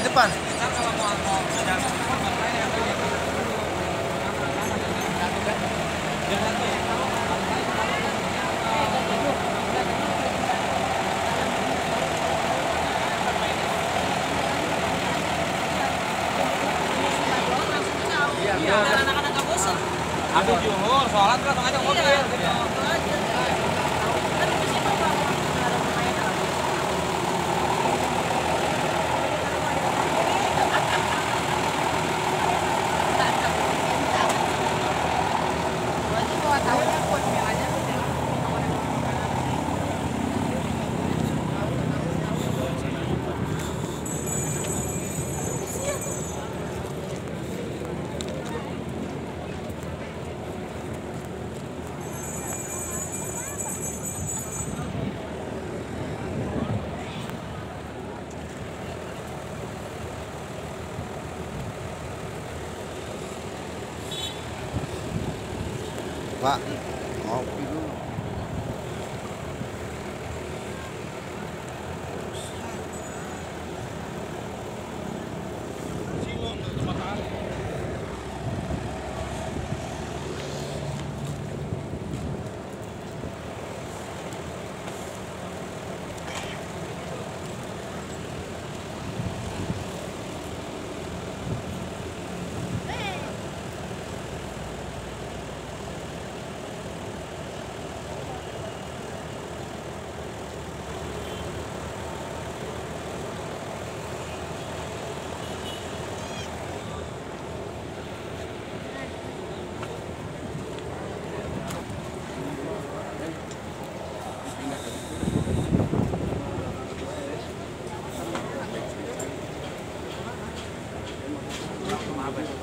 di depan. Ada Iya, anak-anak gak bosan. Habis juhur, sholat langsung aja mobil Iya, 好。Ah, bueno.